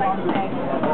like to say.